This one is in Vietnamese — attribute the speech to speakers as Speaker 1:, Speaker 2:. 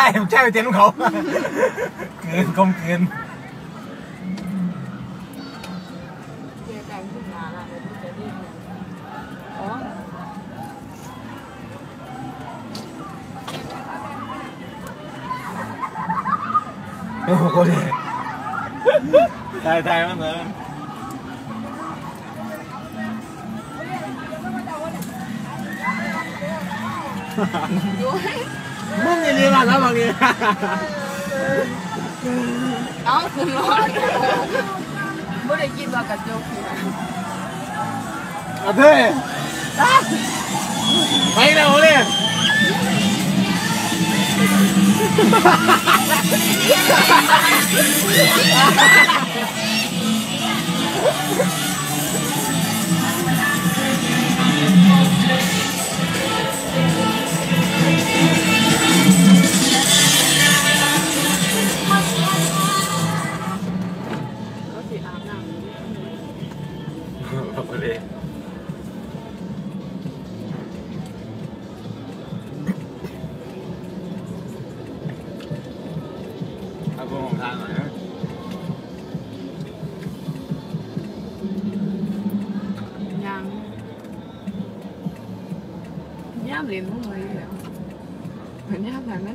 Speaker 1: trai em trai tiền không kiên không kiên. Ủa? Cô đi mất nữa Vui มเกิน
Speaker 2: เจอกันขึ้นมาละเดี๋ยวจะรีบเลยอ๋อ
Speaker 1: โอ้โหเลยตายตายมั้งเหรอ
Speaker 2: ด้วย
Speaker 1: มึงอย่าลืมอ่ะครับบางที
Speaker 2: เอ้าคุณรอดไม่ได้กินว่ากระจกอยู่
Speaker 1: อาเต้ไปแล้วเลย
Speaker 2: ก็ nggak boleh aku mau kangen ya nhang nhang liền không mày nhang là nó